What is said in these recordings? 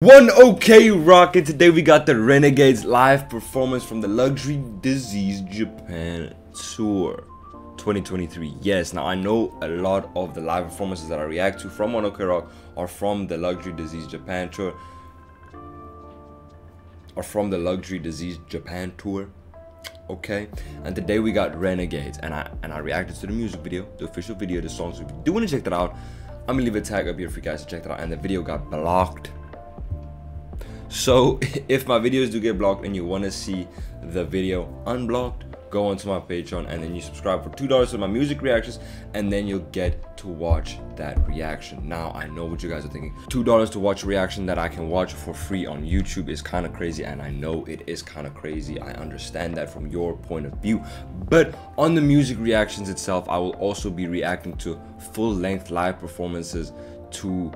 One OK Rocket. Today we got the Renegades live performance from the Luxury Disease Japan Tour 2023. Yes, now I know a lot of the live performances that I react to from One OK Rock are from the Luxury Disease Japan Tour. Are from the Luxury Disease Japan Tour. Okay, and today we got Renegades, and I and I reacted to the music video, the official video, the songs. If you do want to check that out, I'm gonna leave a tag up here for you guys to check that out. And the video got blocked so if my videos do get blocked and you want to see the video unblocked, go onto my Patreon and then you subscribe for $2 to my music reactions and then you'll get to watch that reaction. Now, I know what you guys are thinking. $2 to watch a reaction that I can watch for free on YouTube is kind of crazy and I know it is kind of crazy. I understand that from your point of view. But on the music reactions itself, I will also be reacting to full-length live performances to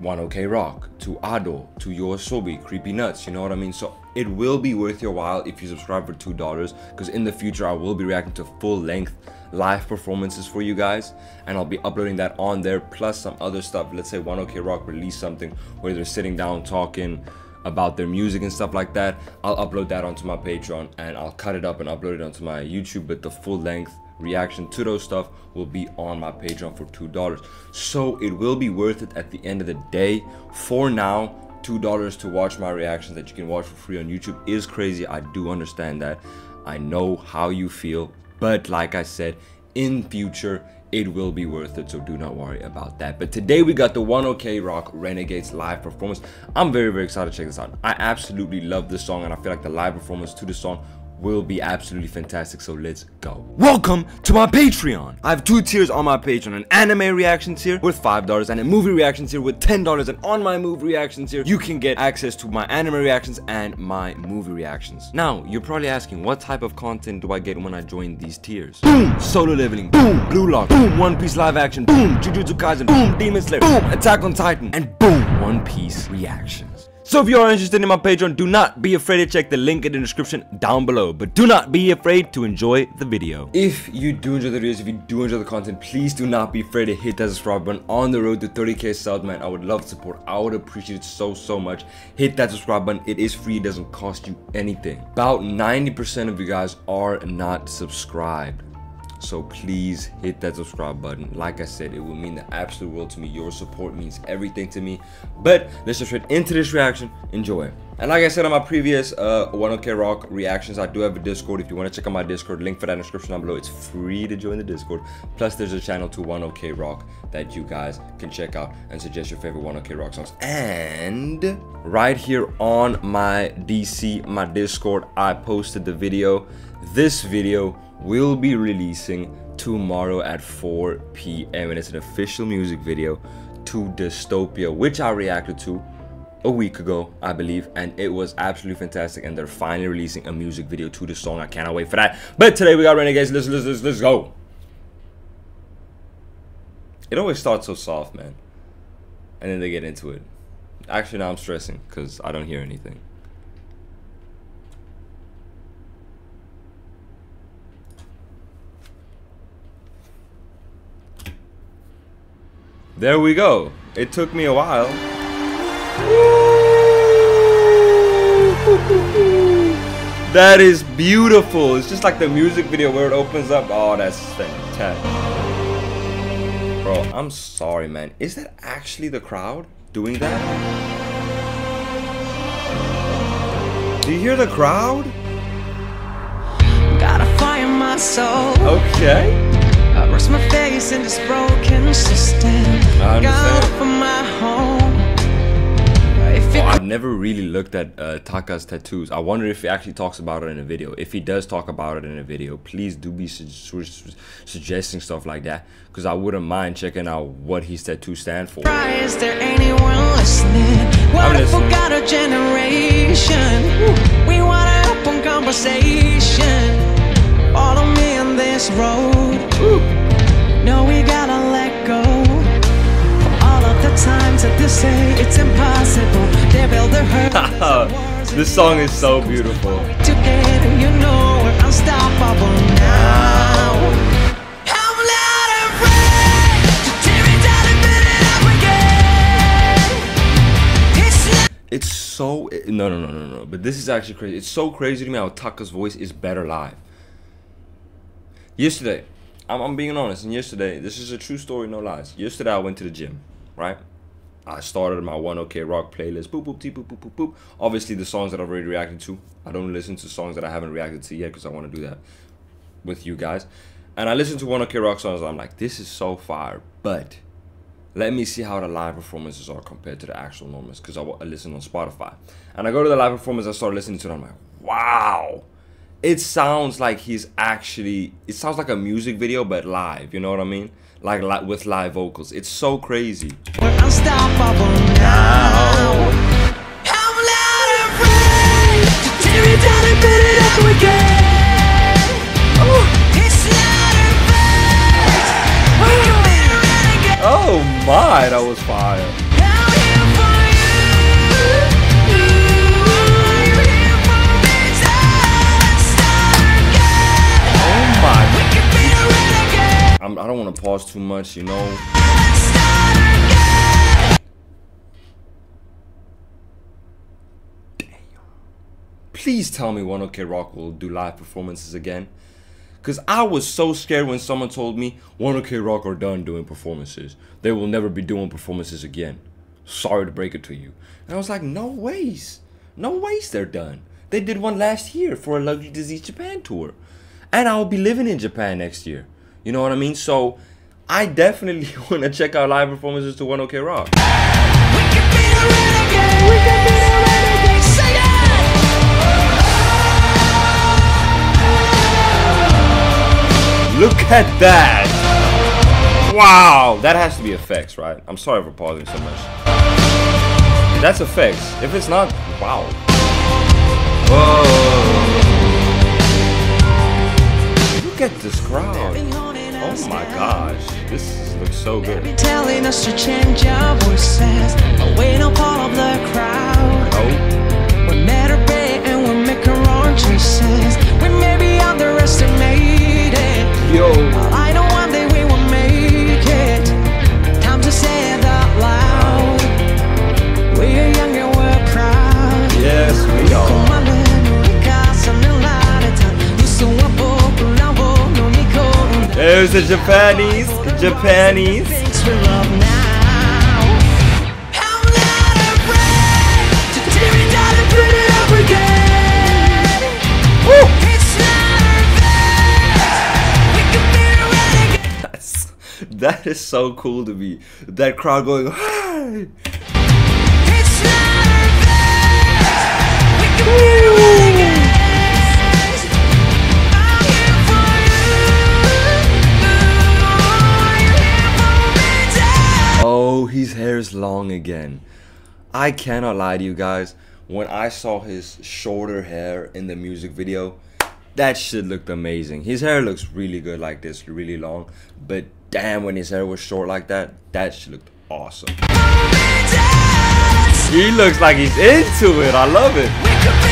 one OK Rock, to Ado, to Yoasobi, Creepy Nuts, you know what I mean? So it will be worth your while if you subscribe for $2 because in the future I will be reacting to full length live performances for you guys and I'll be uploading that on there plus some other stuff. Let's say One OK Rock release something where they're sitting down talking about their music and stuff like that. I'll upload that onto my Patreon and I'll cut it up and upload it onto my YouTube but the full length reaction to those stuff will be on my Patreon for $2. So it will be worth it at the end of the day. For now, $2 to watch my reactions that you can watch for free on YouTube is crazy. I do understand that. I know how you feel. But like I said, in future, it will be worth it so do not worry about that but today we got the one ok rock renegades live performance i'm very very excited to check this out i absolutely love this song and i feel like the live performance to the song will be absolutely fantastic, so let's go. Welcome to my Patreon! I have two tiers on my Patreon, an anime reaction tier with $5 and a movie reaction tier with $10 and on my movie reaction tier, you can get access to my anime reactions and my movie reactions. Now, you're probably asking, what type of content do I get when I join these tiers? Boom! Solo leveling, boom! Blue Lock, boom! One Piece live action, boom! Jujutsu Kaisen, boom! Demon Slayer, boom! Attack on Titan, and boom! One Piece reactions. So if you are interested in my Patreon, do not be afraid to check the link in the description down below. But do not be afraid to enjoy the video. If you do enjoy the videos, if you do enjoy the content, please do not be afraid to hit that subscribe button on the road to 30k subs, man. I would love support. I would appreciate it so, so much. Hit that subscribe button. It is free. It doesn't cost you anything. About 90% of you guys are not subscribed. So please hit that subscribe button. Like I said, it will mean the absolute world to me. Your support means everything to me. But let's just straight into this reaction. Enjoy. And like I said on my previous uh, One OK Rock reactions, I do have a Discord. If you want to check out my Discord, link for that the description down below. It's free to join the Discord. Plus, there's a channel to One OK Rock that you guys can check out and suggest your favorite One OK Rock songs. And right here on my DC, my Discord, I posted the video. This video will be releasing tomorrow at 4 p.m. and it's an official music video to Dystopia, which I reacted to a week ago, I believe, and it was absolutely fantastic. And they're finally releasing a music video to the song. I cannot wait for that. But today we got Renegades. Let's let's let's, let's go. It always starts so soft, man, and then they get into it. Actually, now I'm stressing because I don't hear anything. There we go. It took me a while. That is beautiful. It's just like the music video where it opens up. Oh, that's fantastic. Bro, I'm sorry, man. Is that actually the crowd doing that? Do you hear the crowd? Gotta fire my soul. Okay. Rest my face in this broken system. I oh, I've never really looked at uh, Taka's tattoos. I wonder if he actually talks about it in a video. If he does talk about it in a video, please do be su su suggesting stuff like that. Because I wouldn't mind checking out what his tattoos stand for. Is there anyone listening? What if we got a generation? We want an open conversation. Follow me on this road. No, we gotta let go. All of the times that they say it's impossible, they build their hurt. this song is so beautiful. Together, you know we're unstoppable now. It's so no no no no no. But this is actually crazy. It's so crazy to me how Taka's voice is better live. Yesterday, I'm, I'm being honest, and yesterday, this is a true story, no lies. Yesterday, I went to the gym, right? I started my one OK rock playlist. Boop boop boop boop boop boop. Obviously, the songs that I've already reacted to. I don't listen to songs that I haven't reacted to yet because I want to do that with you guys. And I listened to one OK rock songs. I'm like, this is so fire, but let me see how the live performances are compared to the actual numbers because I, listen on Spotify. And I go to the live performance, I start listening to it, I'm like, wow. It sounds like he's actually, it sounds like a music video, but live, you know what I mean? Like, like with live vocals. It's so crazy. We're unstoppable now. I'm not afraid to tear it down and put it up again. It's not Oh my, that was fire. I'm, do not want to pause too much, you know. Please tell me One OK Rock will do live performances again. Because I was so scared when someone told me One OK Rock are done doing performances. They will never be doing performances again. Sorry to break it to you. And I was like, no ways. No ways they're done. They did one last year for a Luxury Disease Japan tour. And I'll be living in Japan next year. You know what I mean? So I definitely want to check out live performances to One OK Rock. Look at that! Wow, that has to be effects, right? I'm sorry for pausing so much. That's effects. If it's not, wow. Whoa. Look at this crowd. Oh my gosh, this looks so good. Telling us to change our voices away no part of the crowd. Oh. We met our bait and we make our own choices. There's the Japanese, Japanese. That's, that is so cool to me. That crowd going, hey! Is long again. I cannot lie to you guys. When I saw his shorter hair in the music video, that shit looked amazing. His hair looks really good like this, really long. But damn, when his hair was short like that, that shit looked awesome. He looks like he's into it. I love it.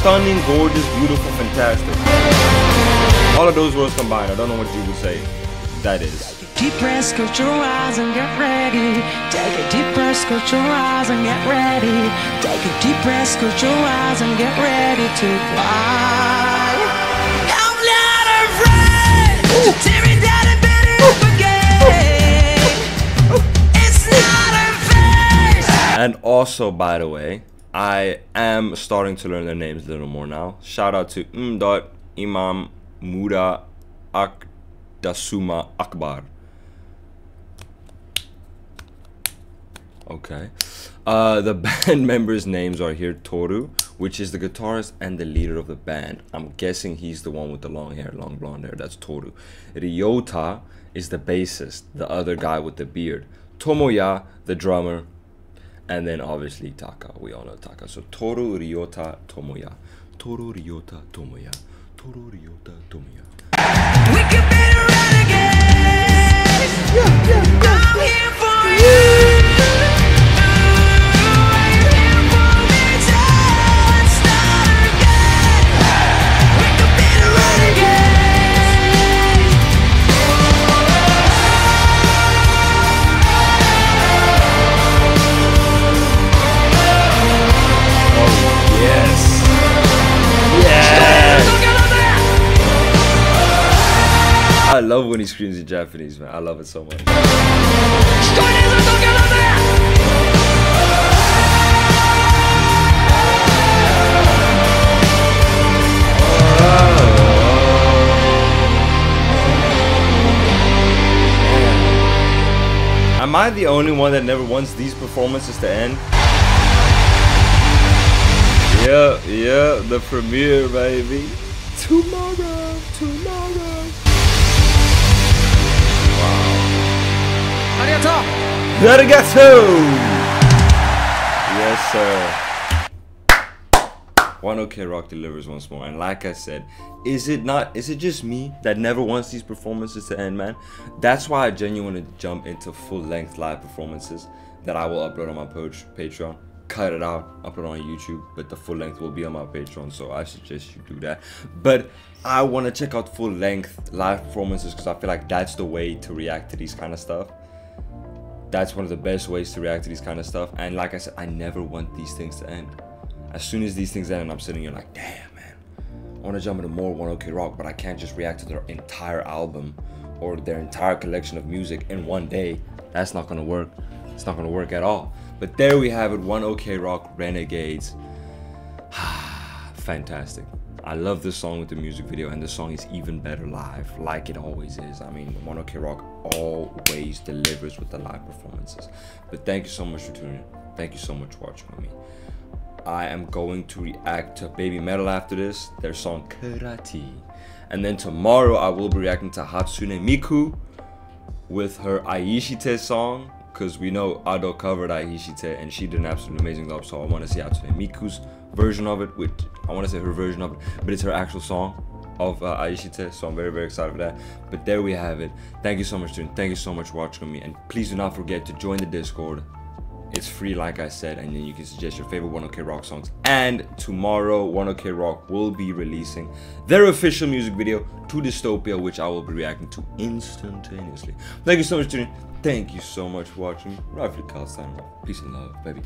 Stunning, gorgeous, beautiful, fantastic. All of those words combined, I don't know what you would say. That is. Deep breath, close your eyes and get ready. Take a deep breath, close your eyes and get ready. Take a deep breath, close your eyes and get ready to fly. I'm not afraid to tear it down and up again. It's not a And also, by the way, I am starting to learn their names a little more now. Shout out to Mdot Imam Muda Akdasuma Akbar. Okay. Uh, the band members' names are here Toru, which is the guitarist and the leader of the band. I'm guessing he's the one with the long hair, long blonde hair. That's Toru. Ryota is the bassist, the other guy with the beard. Tomoya, the drummer, and then obviously Taka, we all know Taka. So Toru Ryota Tomoya. Toru Ryota Tomoya. Toru Ryota Tomoya. We could be again. Yeah, yeah. When he screams in Japanese, man. I love it so much. Am I the only one that never wants these performances to end? Yeah, yeah, the premiere, baby. Tomorrow, tomorrow. Arigato! Yes, sir. One OK Rock delivers once more, and like I said, is it not? Is it just me that never wants these performances to end, man? That's why I genuinely jump into full-length live performances that I will upload on my Patreon. Cut it out, upload on YouTube, but the full length will be on my Patreon, so I suggest you do that. But I want to check out full length live performances because I feel like that's the way to react to these kind of stuff that's one of the best ways to react to these kind of stuff. And like I said, I never want these things to end as soon as these things end, I'm sitting here like, damn, man, I want to jump into more One OK Rock, but I can't just react to their entire album or their entire collection of music in one day. That's not gonna work. It's not gonna work at all. But there we have it, One OK Rock Renegades. Fantastic. I love this song with the music video, and the song is even better live, like it always is. I mean, One OK Rock always delivers with the live performances. But thank you so much for tuning in. Thank you so much for watching with me. I am going to react to Babymetal after this, their song Karate. And then tomorrow I will be reacting to Hatsune Miku with her Aishite song because we know Ado covered Aishite and she did an absolutely amazing job. So I want to see Hatsune Miku's version of it, which I want to say her version of it, but it's her actual song of uh, Aishite. So I'm very, very excited for that. But there we have it. Thank you so much, student. Thank you so much for watching me. And please do not forget to join the Discord. It's free, like I said, and then you can suggest your favorite One OK Rock songs. And tomorrow, One OK Rock will be releasing their official music video to Dystopia, which I will be reacting to instantaneously. Thank you so much, tuning. Thank you so much for watching. Ralph Peace and love, baby.